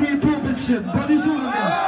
Fatih Top için Barış Uğur'la